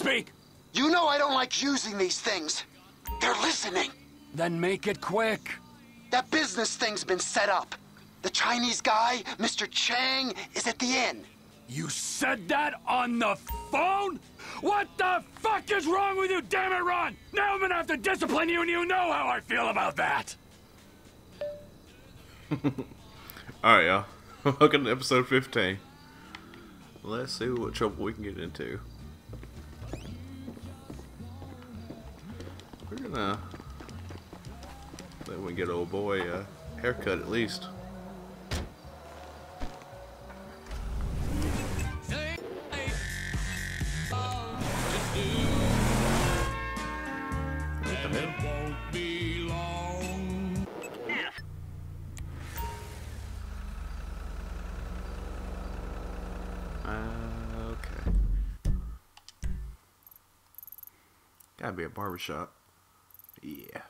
Speak! You know I don't like using these things. They're listening. Then make it quick. That business thing's been set up. The Chinese guy, Mr. Cheng, is at the inn. You said that on the phone? What the fuck is wrong with you, damn it, Ron? Now I'm gonna have to discipline you, and you know how I feel about that. Alright, y'all. Welcome to episode 15. Let's see what trouble we can get into. We're gonna we get old boy a haircut at least. Uh. Gotta be a barbershop. Yeah.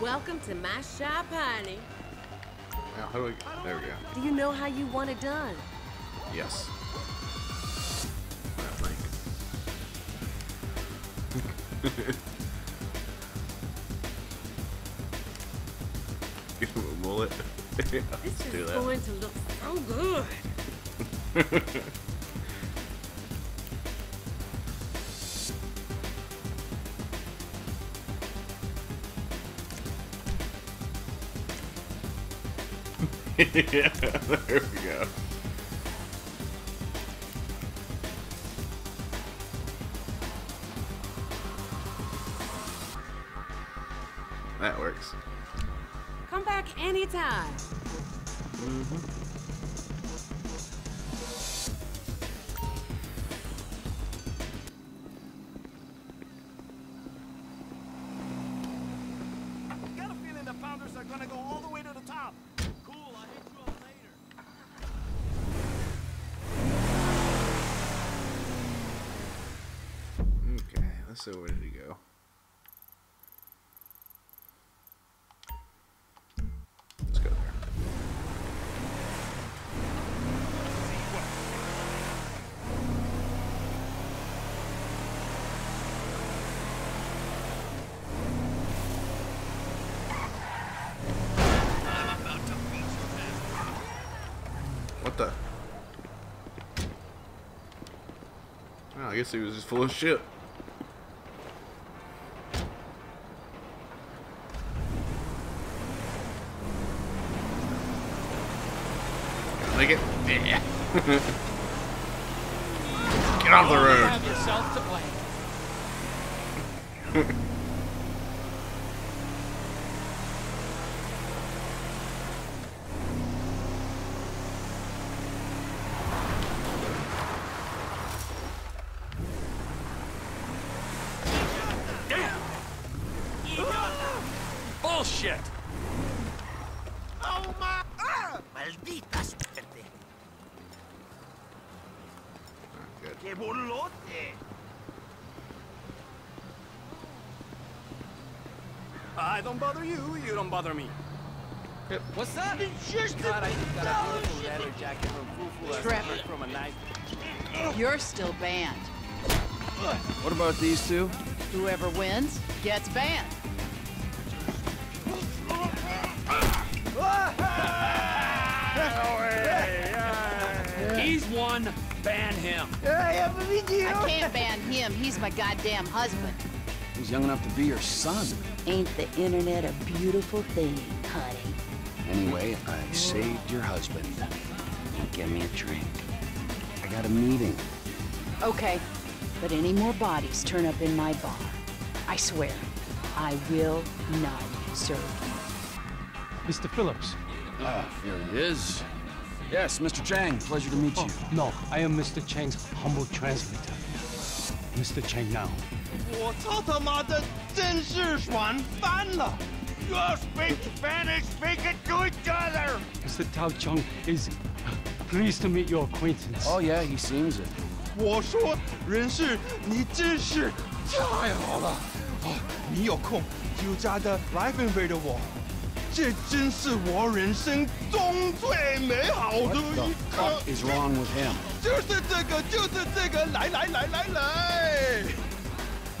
Welcome to my shop, honey. Now, how do we, there we go. Do you know how you want it done? Yes. I. Give him a mullet. This let's is do that. going to look so good. yeah, there we go. That works. Come back anytime. Got a feeling the Founders are gonna go all the way to the top. Cool, I'll hit you up later. See where did he go. Let's go there. What the? I guess he was just full of shit. Get off the road. Bullshit! Oh my! Ah! Maldita suerte. Good. ¡Qué bolote! I don't bother you, you don't bother me. What's up? just God, I just got a beautiful leather jacket from Fufu Trevor. from a knife. You're still banned. What about these two? Whoever wins gets banned. He's one, ban him. I can't ban him. He's my goddamn husband. He's young enough to be your son. Ain't the internet a beautiful thing, honey? Anyway, I saved your husband. Give me a drink. I got a meeting. Okay, But any more bodies turn up in my bar, I swear, I will not serve you. Mr. Phillips. Ah, here he is. Yes, Mr. Cheng. Pleasure to meet you. Oh, no, I am Mr. Cheng's humble translator. Mr. Cheng now. 我操他妈的，真是爽翻了！you all speak Spanish, speak it to each other! Mr. Tao Chong is pleased to meet your acquaintance. Oh, yeah, he seems it. 我说，人事，你真是太好了！哦，你有空就加的来分飞的我，这真是我人生中最美好的一刻 What is wrong with him? 就是这个，就是这个，来来来来来！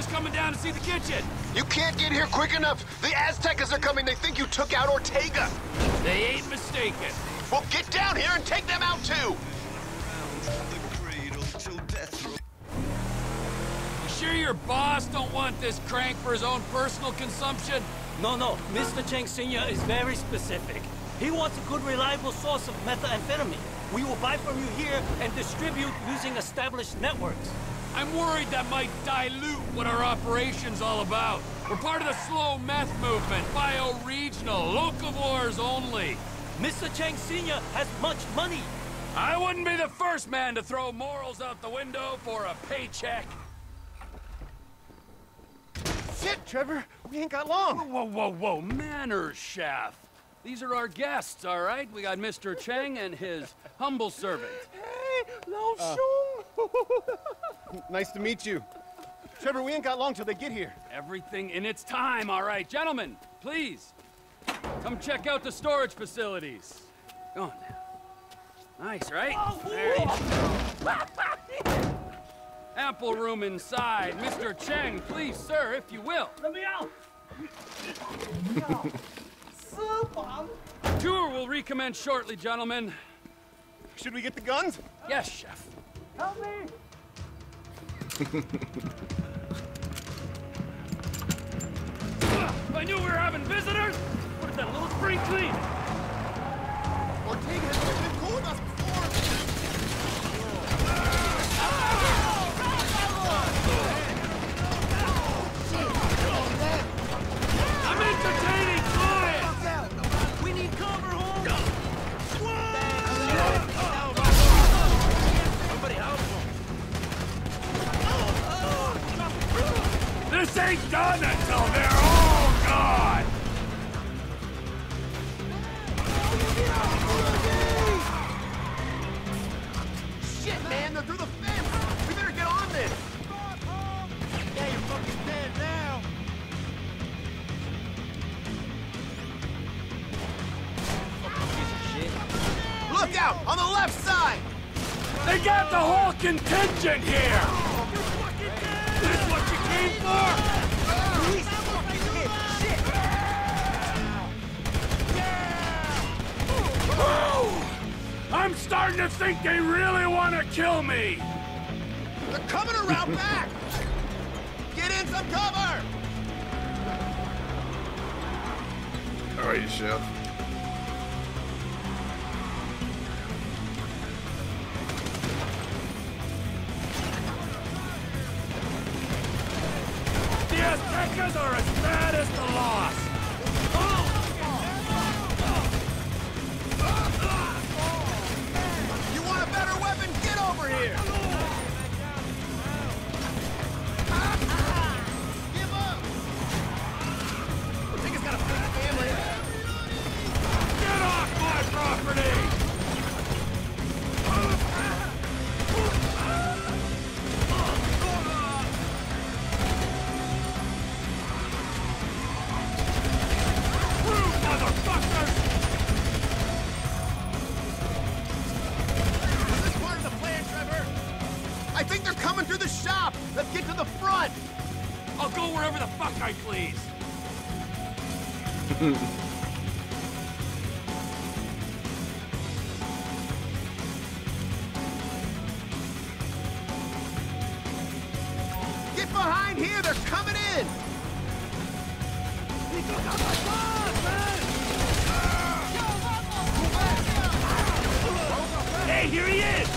Just coming down to see the kitchen. You can't get here quick enough. The Aztecas are coming. They think you took out Ortega. They ain't mistaken. Well, get down here and take them out too. You sure your boss don't want this crank for his own personal consumption? No, no. Mr. Cheng Sr. is very specific. He wants a good, reliable source of methamphetamine. We will buy from you here and distribute using established networks. I'm worried that might dilute what our operation's all about. We're part of the slow meth movement, bio-regional, locavores only. Mr. Cheng Sr. has much money. I wouldn't be the first man to throw morals out the window for a paycheck. Shit, Trevor, we ain't got long. Whoa, whoa, whoa, whoa! manners, chef. These are our guests, all right? We got Mr. Cheng and his humble servant. Hey, Lao Shung. nice to meet you. Trevor, we ain't got long till they get here. Everything in its time, all right. Gentlemen, please. Come check out the storage facilities. Go on now. Nice, right? Oh, there you go. Ample room inside. Mr. Cheng, please, sir, if you will. Let me out. Tour will recommence shortly, gentlemen. Should we get the guns? Yes, chef. Help me. I knew we were having visitors, what is that, little spring clean? Ortega This ain't done until they're all gone! Shit, man, they're through the fence. We better get on this. Yeah, you're fucking dead now. Look out! On the left side! They got the whole contingent here! This what you came for? I'm starting to think they really want to kill me! They're coming around back! Get in some cover! Alright, chef. Aztecas are as bad as the lost! Get behind here, they're coming in! Hey, here he is!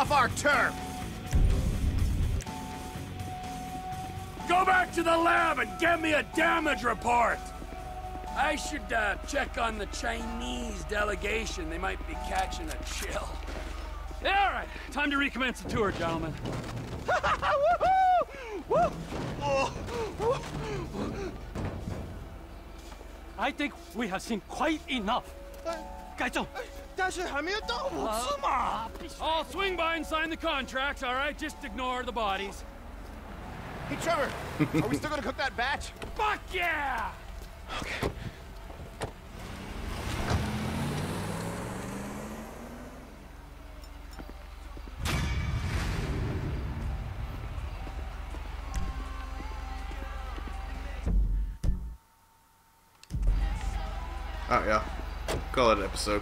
Off our turf! Go back to the lab and get me a damage report! I should uh, check on the Chinese delegation. They might be catching a chill. Yeah, all right. Time to recommence the tour, gentlemen. I think we have seen quite enough. 该正，但是还没有到五次嘛。 I'll swing by and sign the contracts, all right? Just ignore the bodies. Hey, Trevor, are we still gonna cook that batch? Fuck yeah! Alright, y'all. Call it an episode.